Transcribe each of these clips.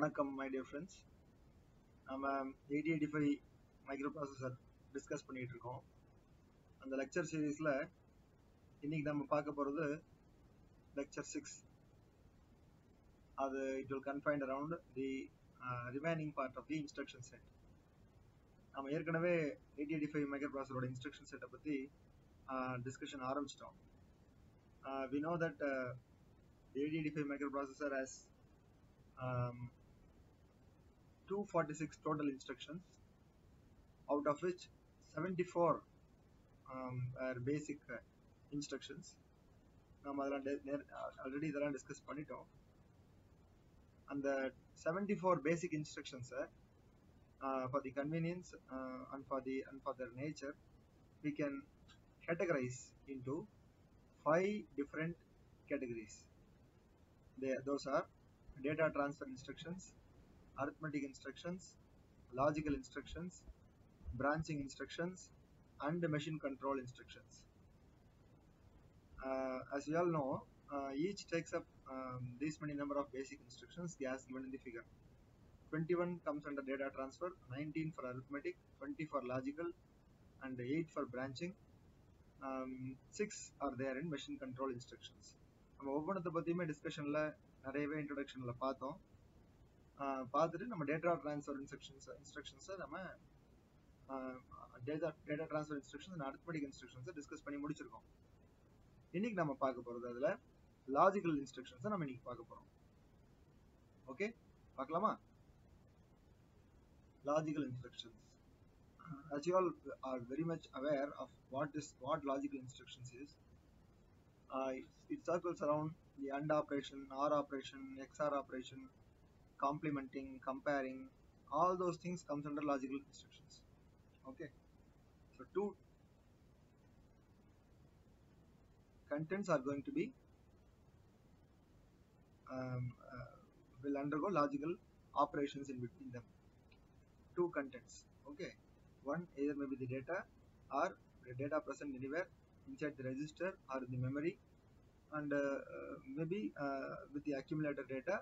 வணக்கம் my dear friends நம்ம eighty eighty five microprocessor discuss பண்ணிகிட்டு இருக்கோம். அந்த லெக்சர் சீரீஸில் இன்னைக்கு நம்ம பார்க்க போகிறது லெக்சர் சிக்ஸ் அது it will confined around the remaining part of the instruction set நம்ம ஏற்கனவே எயிட்டி எயிட்டி ஃபைவ் மைக்ரோ ப்ராசரோட இன்ஸ்ட்ரக்ஷன் செட்டை பற்றி டிஸ்கஷன் ஆரம்பிச்சிட்டோம். We know that eighty eighty five microprocessor as um, 246 total instructions out of which 74 um, are basic uh, instructions நம்ம அதெல்லாம் already இதெல்லாம் discuss பண்ணிட்டோம் அந்த seventy four basic இன்ஸ்ட்ரக்ஷன்ஸை for the convenience and for the and for Dhar nature we can categorise into five different categories those are data transfer instructions, arithmetic instructions, logical instructions, branching instructions, and machine control instructions. Uh, as you all know, uh, each takes up um, this many number of basic instructions as given in the figure. 21 comes under data transfer, 19 for arithmetic, 20 for logical, and 8 for branching. Um, 6 are there in machine control instructions. நம்ம ஒவ்வொன்றத்தை பற்றியுமே டிஸ்கஷனில் நிறையவே இன்ட்ரடக்ஷனில் பார்த்தோம் பார்த்துட்டு நம்ம data transfer instructions இன்ஸ்ட்ரக்ஷன்ஸை நம்ம data data transfer instructions arithmetic இன்ஸ்ட்ரக்ஷன்ஸை discuss பண்ணி முடிச்சிருக்கோம். இன்னைக்கு நம்ம பார்க்க போகிறது அதில் லாஜிக்கல் இன்ஸ்ட்ரக்ஷன்ஸை நம்ம இன்னைக்கு பார்க்க போகிறோம் ஓகே பார்க்கலாமா? Logical instructions as you all are very much aware of what is what logical instructions is uh, it circles around the AND operation, OR operation, XOR operation, complementing, comparing, all those things comes under logical instructions. Okay, so two contents are going to be um, uh, will undergo logical operations in between them. Two contents. Okay, one either maybe the data or the data present anywhere inside the register or the memory and uh, uh, maybe uh, with the accumulator data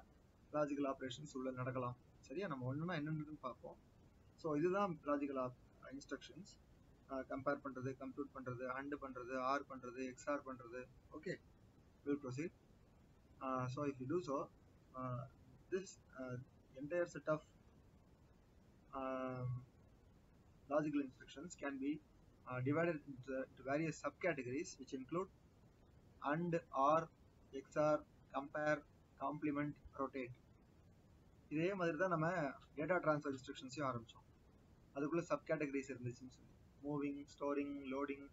logical operations உள்ள நடக்கலாம். சரியா? நம்ம ஒன்றுனா என்னென்னு பார்ப்போம். So இதுதான் logical instructions compare பண்ணுறது compute பண்ணுறது அண்டு பண்ணுறது ஆர் பண்ணுறது எக்ஸ்ஆர் பண்ணுறது okay will proceed so if you do so this entire set of logical instructions can be uh, divided into, into various subcategories which include AND, OR, XOR, compare, complement, rotate இதே மாதிரி தான் நம்ம data transfer இன்ஸ்ட்ரக்ஷன்ஸையும் ஆரம்பித்தோம் அதுக்குள்ள sub categories இருந்துச்சுன்னு சொல்லி. Moving storing loading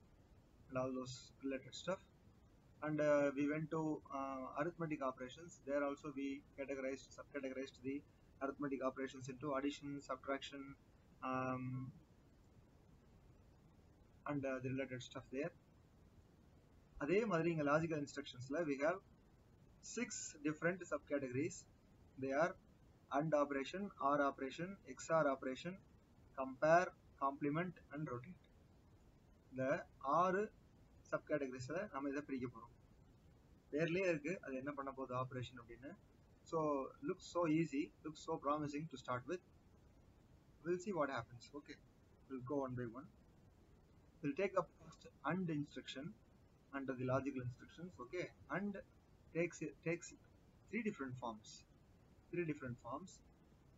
and all those related stuff and we went to arithmetic operations there also we categorized subcategorized the arithmetic operations into addition, subtraction, um, and uh, the related stuff there. அதே மாதிரி இங்கே logical இன்ஸ்ட்ரக்ஷன்ஸ்ல we have six different sub categories they are and operation R operation XOR operation compare complement and rotate இந்த ஆறு sub கேட்டகரிஸ்ல நம்ம இதை பிரிக்க போறோம் பேர்லயே இருக்கு அது என்ன பண்ண போகுது ஆப்ரேஷன் அப்படின்னு so looks so easy looks so promising to start with we'll see what happens okay we'll go one by one we'll take up first and instruction under the logical instructions okay and takes takes three different forms three different forms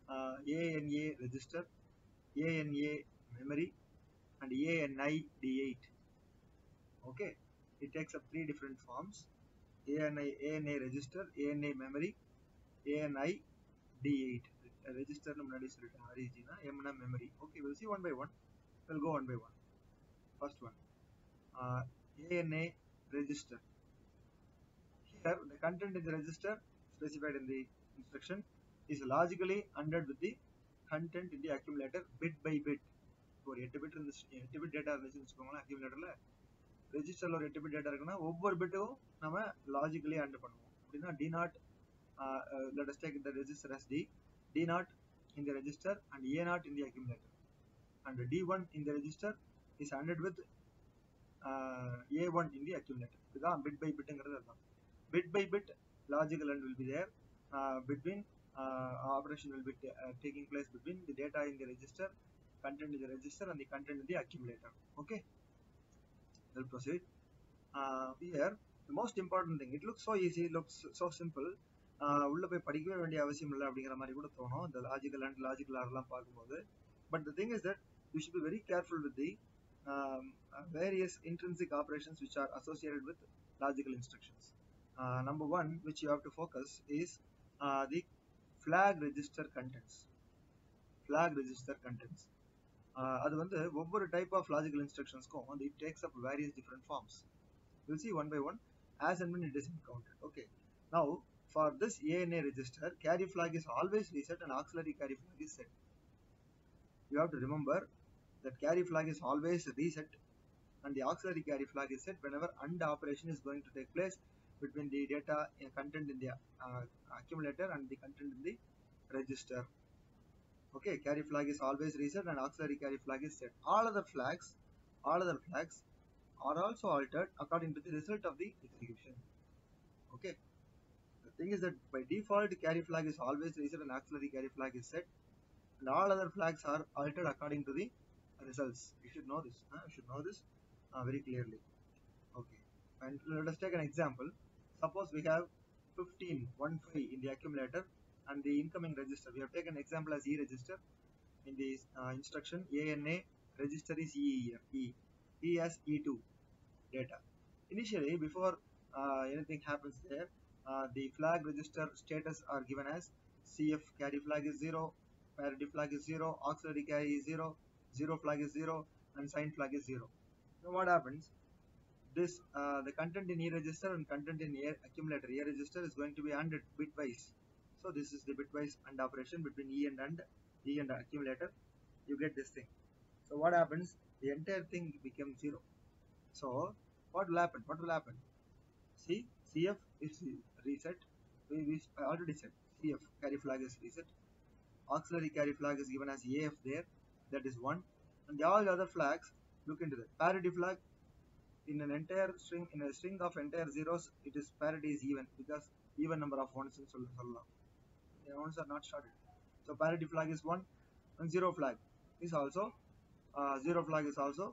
uh, ANA register ANA memory and ANI D8 okay it takes up three different forms ANI ANA register ANA memory ANI D8 register முன்னாடி சொல்லிட்டேன் REGனா Mனா memory okay we'll see one by one we'll go one by one first one uh, ANA register Here the content in the register specified in the instruction is logically ANDed with the content in the accumulator bit by bit ஒரு எட்டு bit இருந்துச்சு எட்டு bit data இருந்துச்சுன்னு வச்சுக்கோங்களேன் அக்யூமுலேட்டர்ல ரெஜிஸ்டர்ல ஒரு எட்டு bit data இருக்குன்னா ஒவ்வொரு பிட்டும் நம்ம லாஜிக்கலி ஆண்டு பண்ணுவோம் அப்படின்னா D not uh, uh, let us take the register as D, D naught in the register and A naught in the accumulator. And D1 in the register is ANDed with uh, A1 in the accumulator. இதுதான் bit by bit ங்கிறது அதுதான். Bit by bit logical and will be there uh, between uh, operation will be ta uh, taking place between the data in the register content in the register and the content in the accumulator okay we'll proceed uh, here the most important thing it looks so easy it looks so simple uh, உள்ள போய் படிக்கவே வேண்டிய அவசியம் இல்லை அப்படிங்கிற மாதிரி கூட தோணும் இந்த லாஜிக்கல் அண்ட் லாஜிக்கல் ஆர்லாம் பார்க்கும்போது but the thing is that you should be very careful with the um, uh, various intrinsic operations which are associated with logical instructions uh, number one which you have to focus is uh, the flag register contents flag register contents uh, அது வந்து ஒவ்வொரு type of logical இன்ஸ்ட்ரக்ஷன்ஸ்க்கும் வந்து it takes up various different forms will see one by one as and when it is encountered okay now for this ANA register carry flag is always reset and auxiliary carry flag is set you have to remember that carry flag is always reset and the auxiliary carry flag is set whenever AND operation is going to take place between the data content in the uh, accumulator and the content in the register. Okay carry flag is always reset and auxiliary carry flag is set. All other flags all other flags are also altered according to the result of the execution. Okay. The thing is that by default carry flag is always reset and auxiliary carry flag is set. And all other flags are altered according to the results. You should know this huh? you should know this uh, very clearly. Okay. And let us take an example suppose we have 15 1 5 in the accumulator and the incoming register. We have taken example as e register in the uh, instruction. Ana register is e here e e as e2 data. Initially before uh, anything happens there uh, the flag register status are given as cf carry flag is 0 parity flag is 0 auxiliary carry is 0 zero flag is 0 and sign flag is 0 now what happens this uh, the content in e register and content in a accumulator. E register is going to be ANDed bitwise. So this is the bitwise AND operation between e and AND e and accumulator. You get this thing. So what happens? The entire thing becomes 0 so what will happen? What will happen? See cf is reset. We, we already said cf carry flag is reset. Auxiliary carry flag is given as af there. That is 1 and all the other flags look into that. Parity flag in an entire string in a string of entire zeros it is parity is even because even number of ones in சொல்லலாம் the ones are not started so parity flag is 1 and zero flag is also uh, zero flag is also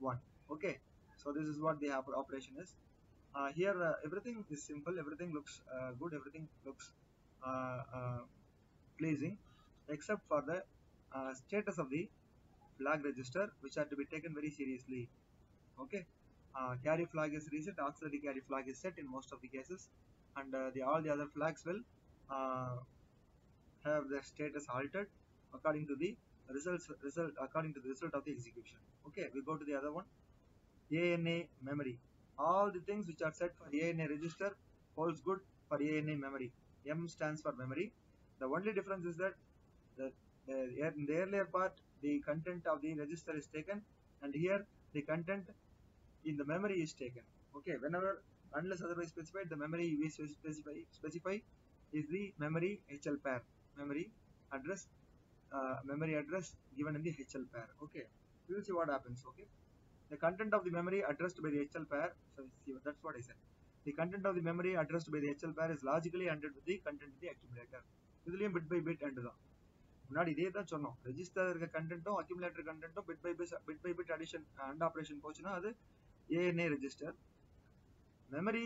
1 okay so this is what the op- operation is uh, here uh, everything is simple everything looks uh, good everything looks uh, uh, pleasing except for the uh, status of the flag register which are to be taken very seriously okay uh, carry flag is reset auxiliary carry flag is set in most of the cases. And uh, the all the other flags will uh, have their status altered according to the results result according to the result of the execution. Okay we go to the other one. Ana memory. All the things which are set for ana register holds good for ana memory. M stands for memory. The only difference is that the, the in the earlier part the content of the register is taken and here the content in the memory is taken. Okay whenever unless otherwise specified the memory we specify specify is the memory hl pair. Memory address uh, memory address given in the hl pair. Okay we will see what happens okay? The content of the memory addressed by the hl pair so that's what i said. The content of the memory addressed by the hl pair is logically ANDed with the content of the accumulator. இதுலயும் bit by bit end தான். முன்னாடி இதே தான் சொன்னோம். Register இருக்க கண்டென்ட்டும் accumulator கண்டென்ட்டும் bit by bit bit by bit addition AND operation போச்சுன்னா அது ஏஎன்ஏ ரெஜிஸ்டர் மெமரி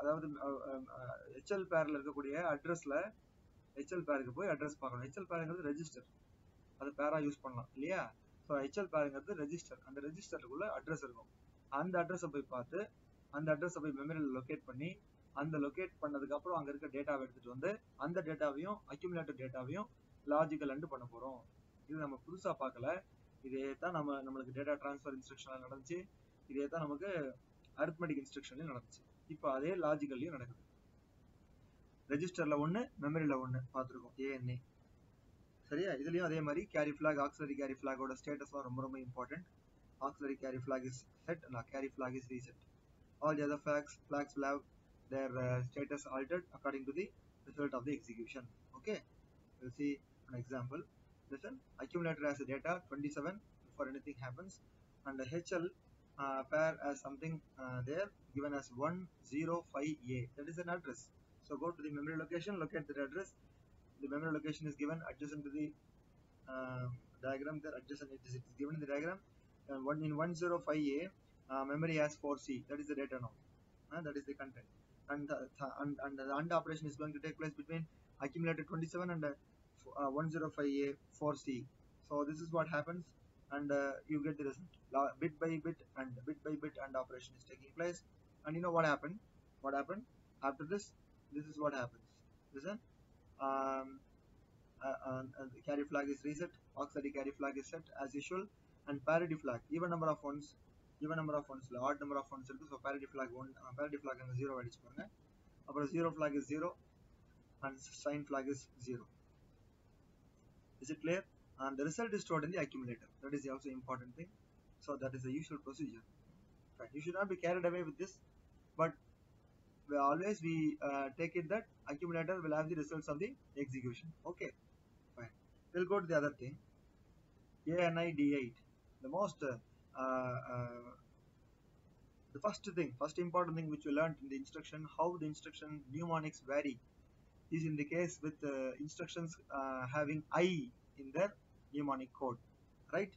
அதாவது uh, uh, ஹெச்எல் பேரில் இருக்கக்கூடிய அட்ரஸில் ஹெச்எல் பேருக்கு போய் அட்ரஸ் பார்க்கணும். ஹெச்எல் பேருங்கிறது ரெஜிஸ்டர் அது பேராக யூஸ் பண்ணலாம் இல்லையா? ஸோ ஹெச்எல் பேருங்கிறது ரெஜிஸ்டர் அந்த ரெஜிஸ்டருக்குள்ள அட்ரஸ் இருக்கும். அந்த அட்ரஸை போய் பார்த்து அந்த அட்ரஸை போய் மெமரியில் லொக்கேட் பண்ணி அந்த லொக்கேட் பண்ணதுக்கப்புறம் அங்கே இருக்க டேட்டாவை எடுத்துகிட்டு வந்து அந்த டேட்டாவையும் அக்யூமுலேட்டர் டேட்டாவையும் லாஜிக்கல் அண்டு பண்ண போகிறோம் இது நம்ம புதுசாக பார்க்கல. இதே தான் நம்ம நம்மளுக்கு டேட்டா டிரான்ஸ்ஃபர் இன்ஸ்ட்ரக்ஷனில் நடந்துச்சு. இதே தான் நமக்கு அரித்மெட்டிக் இன்ஸ்ட்ரக்ஷன்லயும் நடந்துச்சு இப்போ அதே லாஜிக்கல்லையும் நடக்குது ரெஜிஸ்டர்ல ஒன்று மெமரியில் ஒன்று பார்த்துருக்கோம் ஏஎன்ஏ சரியா இதுலயும் அதே மாதிரி கேரி ஃபிளாக் ஆக்சிலரி கேரி ஃபிளாகோட ஸ்டேட்டஸும் ரொம்ப ரொம்ப important auxiliary carry flag is set and carry flag is reset all the other flags flags will have their uh, status altered according to the result of the execution okay we'll see an example listen accumulator has a data 27 before anything happens and the hl uh, pair as something uh, there given as 105a that is an address. So go to the memory location locate that address. The memory location is given adjacent to the uh, diagram there adjacent it is, it is given in the diagram. And one in 105a uh, memory has 4c that is the data now. Uh, that is the content. And the, the and, and the AND operation is going to take place between accumulated 27 and uh, uh, 105a 4c so this is what happens and uh, you get the result La- bit by bit and bit by bit and operation is taking place and you know what happened what happened after this this is what happens listen um, uh, uh, uh, the carry flag is reset auxiliary carry flag is set as usual and parity flag even number of ones even number of ones இல்ல odd number of ones இருக்கு so parity flag one uh, parity flag அங்க zero அடிச்சு பாருங்க அப்புறம் zero flag is zero and sign flag is zero is it clear And the result is stored in the accumulator that is also important thing. So that is the usual procedure. Right. You should not be carried away with this. But we always we uh, take it that accumulator will have the results of the execution. Okay. Fine. We'll go to the other thing. ANI D8 the most uh, uh, the first thing first important thing which we learned in the instruction how the instruction mnemonics vary is in the case with uh, instructions uh, having I in their mnemonic code right?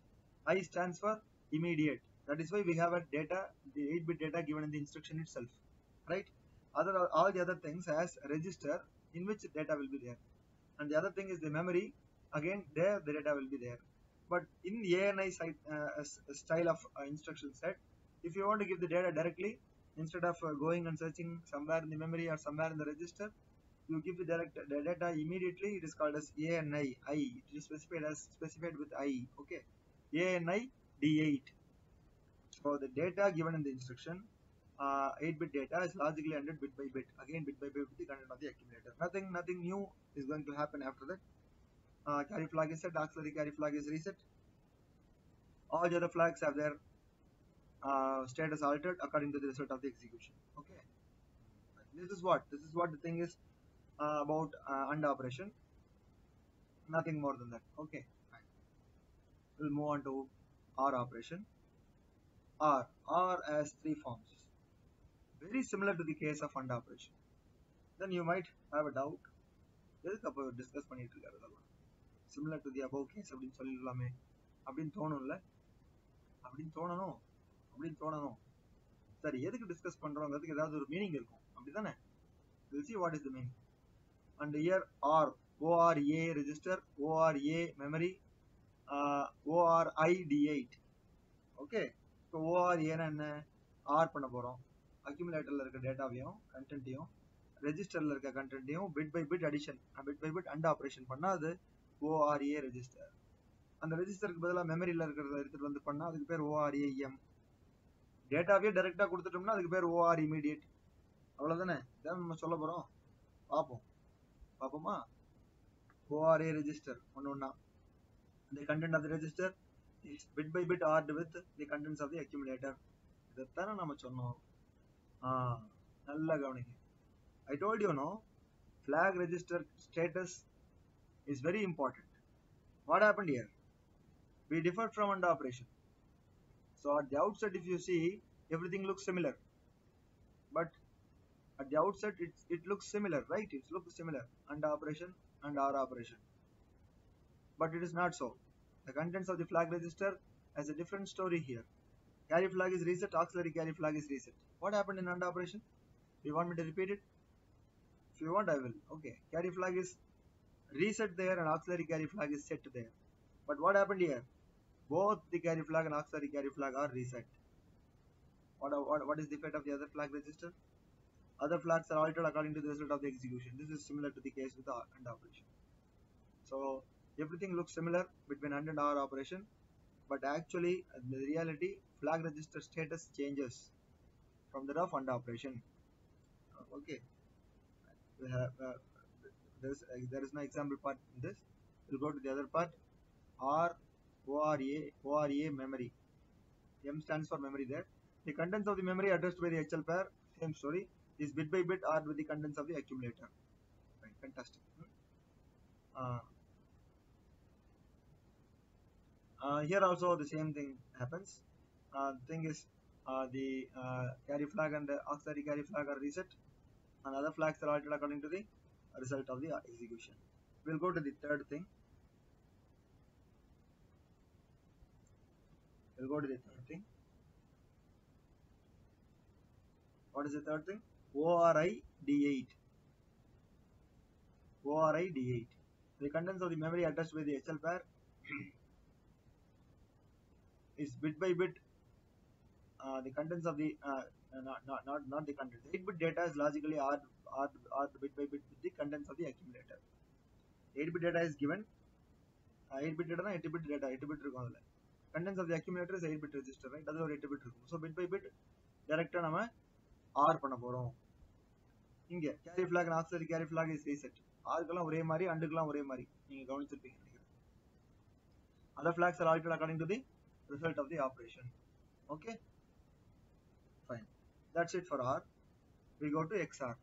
I stands for immediate. That is why we have a data the 8 bit data given in the instruction itself right? Other all the other things as register in which data will be there. And the other thing is the memory. Again there the data will be there. But in the ANI side, uh, style of uh, instruction set if you want to give the data directly instead of uh, going and searching somewhere in the memory or somewhere in the register you give the direct the data immediately it is called as ANI I it is specified as specified with I okay? ANI D8 so the data given in the instruction uh, 8-bit data is logically ANDed bit by bit. Again bit by bit with the content of the accumulator. Nothing nothing new is going to happen after that. Uh, carry flag is set auxiliary carry flag is reset. All the other flags have their uh, status altered according to the result of the execution okay? This is what this is what the thing is uh, about uh, AND operation nothing more than that okay fine. we'll move on to OR operation OR OR has three forms very similar to the case of AND operation then you might have a doubt எதுக்கு அப்போ discuss பண்ணிட்டு இருக்காரு இதெல்லாம் similar to the above case அப்படின்னு சொல்லிடலாமே அப்படின்னு தோணும்ல அப்படின்னு தோணணும் அப்படின்னு தோணணும் சரி எதுக்கு டிஸ்கஸ் பண்றோங்கிறதுக்கு ஏதாவது ஒரு மீனிங் இருக்கும் அப்படிதானே will see what is the meaning and here are ORA register ORA memory ORI D eight okay இப்போ ஓஆர்ஏனா என்ன? ஆர் பண்ண போறோம். அக்யூமுலேட்டர்ல இருக்க டேட்டாவையும் கண்டென்ட்டையும் ரெஜிஸ்டர்ல இருக்க கண்டென்ட்டையும் bit by bit addition bit by bit AND operation பண்ணா அது ஓஆர்ஏ ரெஜிஸ்டர் அந்த ரெஜிஸ்டருக்கு பதிலாக மெமரியில் இருக்கிறத எடுத்துட்டு வந்து பண்ணா அதுக்கு பேர் ஓஆர்ஏஎம் டேட்டாவே டைரக்டா கொடுத்துட்டோம்னா அதுக்கு பேர் ஓஆர் இமீடியட் அவ்வளவுதானே? இதான் நம்ம சொல்ல போகிறோம் பார்ப்போம் பார்ப்போமா ஓஆர்ஏ ரெஜிஸ்டர் ஒன்று ஒன்றா the content of the register is bit by bit ordered with the contents of the accumulator இதைத்தானே நம்ம சொன்னோம் நல்லா கவனிங்க I told you no flag register status is very important what happened here we differed from under operation so at the outset if you see everything looks similar but at the outset it, it looks similar right? It looks similar. Under operation and our operation. But it is not so. The contents of the flag register has a different story here. Carry flag is reset auxiliary carry flag is reset. What happened in under operation? You want me to repeat it? If you want i will. Okay. Carry flag is reset there and auxiliary carry flag is set there. But what happened here? Both the carry flag and auxiliary carry flag are reset. What, what, what is the fate of the other flag register other flags are altered according to the result of the execution. This is similar to the case with the AND operation. So everything looks similar between AND and OR operation but actually in the reality flag register status changes from that of AND operation. Uh, okay. We have uh, there's, uh, there is no example part in this. We'll go to the other part. R ORA ORA memory. M stands for memory there. The contents of the memory addressed by the HL pair same story is bit by bit are with the contents of the accumulator. Right fantastic. Uh, uh, here also the same thing happens. Uh, the thing is uh, the uh, carry flag and the auxiliary carry flag are reset and other flags are altered according to the result of the execution. We'll go to the third thing. We'll go to the third thing. What is the third thing ORI D8 ORI D8 the contents of the memory addressed by the HL pair is bit by bit uh, the contents of the uh, not, not not not the contents 8 bit data is logically odd odd odd bit by bit with the contents of the accumulator 8 bit data is given uh, 8 bit data 8 bit data 8 bit இருக்கும் அதுல contents of the accumulator is 8 bit register right அதுல ஒரு 8 bit இருக்கும் so bit by bit டைரக்டா நம்ம OR பண்ண போறோம் இங்க carry flag auxiliary carry flag is reset ஆருக்கெல்லாம் ஒரே மாதிரி அண்டுக்கெல்லாம் ஒரே மாதிரி நீங்க கவனிச்சிருப்பீங்க other flags are altered according to the result of the operation okay fine that's it for OR we go to XOR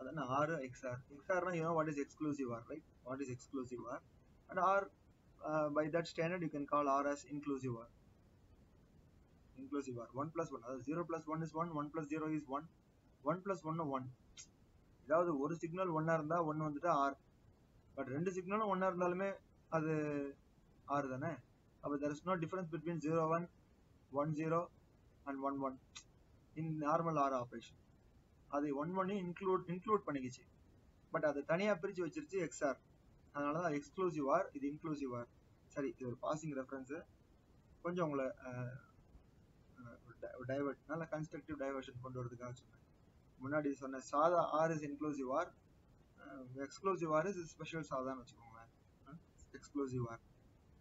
R OR XR now you know what is exclusive R, right? What is exclusive R? OR R uh, by that standard you can call R as inclusive R. Inclusive OR one plus one அதாவது zero plus one is one one plus zero is one one plus ஒன்னு one ஏதாவது ஒரு signal ஒன்னா இருந்தா ஒன்னு வந்துட்டு R but ரெண்டு சிக்னலும் ஒன்னா இருந்தாலுமே அது ஆறு தானே? அப்போ there is no difference between zero one one zero and one one in normal OR operation அது ஒன் ஒன்னையும் இன்க்ளூட் இன்க்ளூட் பண்ணிக்கிச்சு. பட் அதை தனியாக பிரித்து வச்சிருச்சு எக்ஸ்ஆர் அதனால தான் எக்ஸ்க்ளூசிவ் ஆர் இது இன்க்ளூசிவ் ஆர் சரி இது ஒரு பாசிங் ரெஃபரன்ஸு கொஞ்சம் உங்களை டைவர்ட் நல்ல கன்ஸ்ட்ரக்டிவ் டைவர்ஷன் கொண்டு வரதுக்காக சொன்னேன் முன்னாடி சொன்ன சாதா or is inclusive or exclusive or is special சாதான்னு வச்சுக்கோங்களேன் exclusive or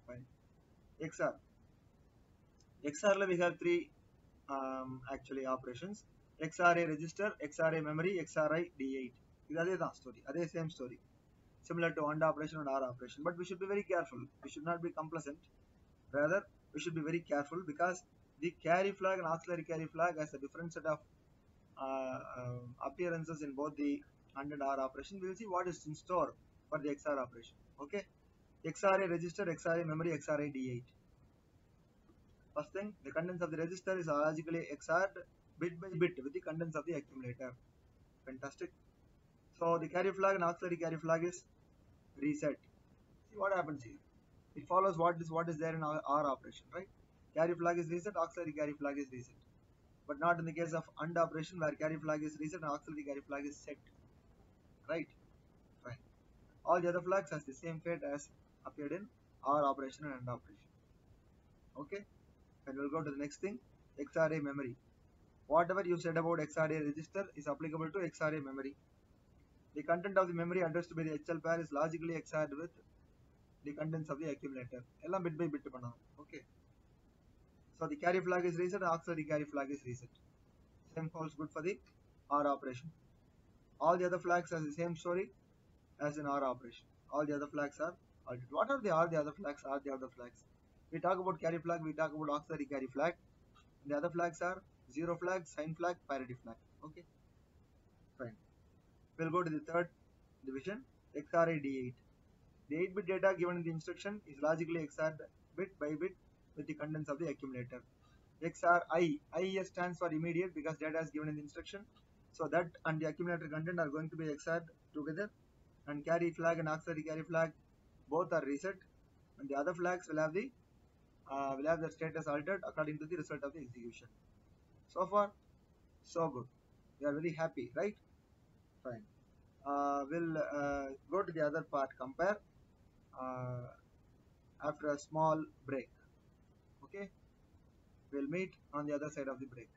fine xr xr we have three um, actually operations xra register xra memory xri d8 இது அதே தான் ஸ்டோரி அதே same story similar to AND operation and OR operation but we should be very careful we should not be complacent rather we should be very careful because the carry flag and auxiliary carry flag has a different set of uh, uh, appearances in both the AND and operation we will see what is in store for the XR operation okay XRA register, XRA memory, XRA D8. First thing, the contents of the register is logically XR'd bit by bit with the contents of the accumulator. Fantastic. So the carry flag and auxiliary carry flag is reset. See what happens here. It follows what is what is there in our, our operation, right? Carry flag is reset, auxiliary carry flag is reset. But not in the case of AND operation where carry flag is reset and auxiliary carry flag is set. Right? Fine. All the other flags has the same fate as appeared in OR operation and AND operation. Okay, and we'll go to the next thing XRA memory. Whatever you said about XRA register is applicable to XRA memory. The content of the memory addressed by the HL pair is logically XORed with the contents of the accumulator. எல்லாம் bit by bit பண்ணலாம். Okay. So the carry flag is reset, auxiliary carry flag is reset. Same holds good for the OR operation. All the other flags has the same story as in OR operation. All the other flags are altered. What are the all the other flags? Are the other flags? We talk about carry flag, we talk about auxiliary carry flag. The other flags are zero flag, sign flag, parity flag. Okay, fine. We'll go to the third division, XRA D8. The 8-bit data given in the instruction is logically XORed bit by bit with the contents of the accumulator. XRI, IES stands for immediate because data is given in the instruction. So that and the accumulator content are going to be XORed together and carry flag and auxiliary carry flag both are reset and the other flags will have the uh, will have their status altered according to the result of the execution. So far, so good. We are very happy, right? Fine. Uh, we'll uh, go to the other part, compare, uh, after a small break. Okay? We'll meet on the other side of the break.